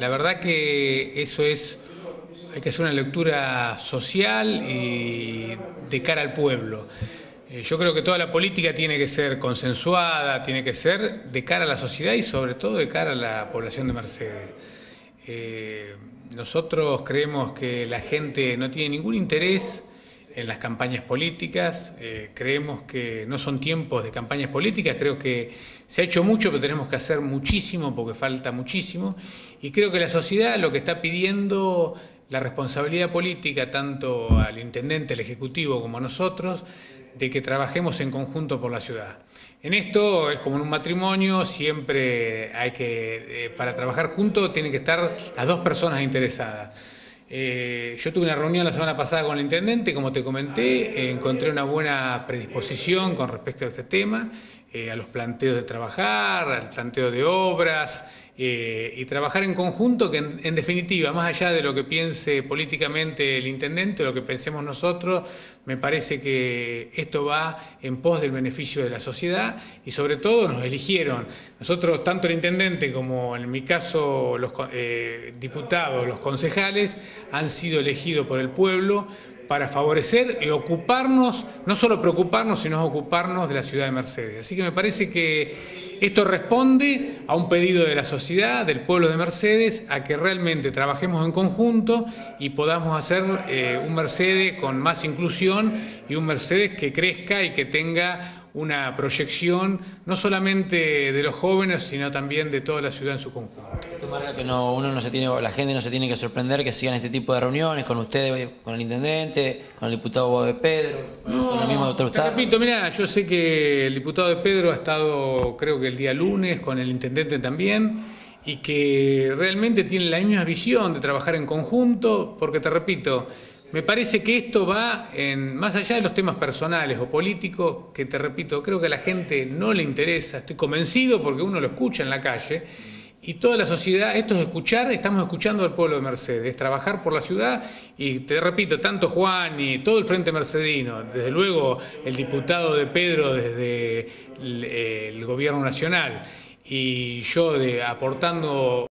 La verdad que eso es, hay que hacer una lectura social y de cara al pueblo. Eh, yo creo que toda la política tiene que ser consensuada, tiene que ser de cara a la sociedad y sobre todo de cara a la población de Mercedes. Eh, nosotros creemos que la gente no tiene ningún interés en las campañas políticas. Eh, creemos que no son tiempos de campañas políticas, creo que se ha hecho mucho, pero tenemos que hacer muchísimo porque falta muchísimo. Y creo que la sociedad lo que está pidiendo la responsabilidad política, tanto al intendente, al ejecutivo como a nosotros, de que trabajemos en conjunto por la ciudad. En esto es como en un matrimonio, siempre hay que, eh, para trabajar juntos, tienen que estar las dos personas interesadas. Eh, yo tuve una reunión la semana pasada con el intendente, como te comenté, encontré una buena predisposición con respecto a este tema, eh, a los planteos de trabajar, al planteo de obras y trabajar en conjunto, que en, definitiva, más allá de lo que piense políticamente el intendente, lo que pensemos nosotros, me parece que esto va en pos del beneficio de la sociedad y sobre todo nos eligieron. Nosotros, tanto el intendente como en mi caso los diputados, los concejales, han sido elegidos por el pueblo para favorecer y ocuparnos, no solo preocuparnos, sino ocuparnos de la ciudad de Mercedes. Así que me parece que esto responde a un pedido de la sociedad, del pueblo de Mercedes, a que realmente trabajemos en conjunto y podamos hacer eh, un Mercedes con más inclusión y un Mercedes que crezca y que tenga una proyección no solamente de los jóvenes, sino también de toda la ciudad en su conjunto. Que no, uno no se tiene, la gente no se tiene que sorprender que sigan este tipo de reuniones con ustedes, con el intendente, con el diputado de Pedro, con el mismo doctor Te repito, mira, yo sé que el diputado de Pedro ha estado, creo que el día lunes, con el intendente también, y que realmente tiene la misma visión de trabajar en conjunto, porque te repito, me parece que esto va en, más allá de los temas personales o políticos, que te repito, creo que a la gente no le interesa, estoy convencido porque uno lo escucha en la calle, y toda la sociedad, esto es escuchar, estamos escuchando al pueblo de Mercedes, trabajar por la ciudad, y te repito, tanto Juan y todo el Frente Mercedino, desde luego el diputado de Pedro desde el, el gobierno nacional, y yo de, aportando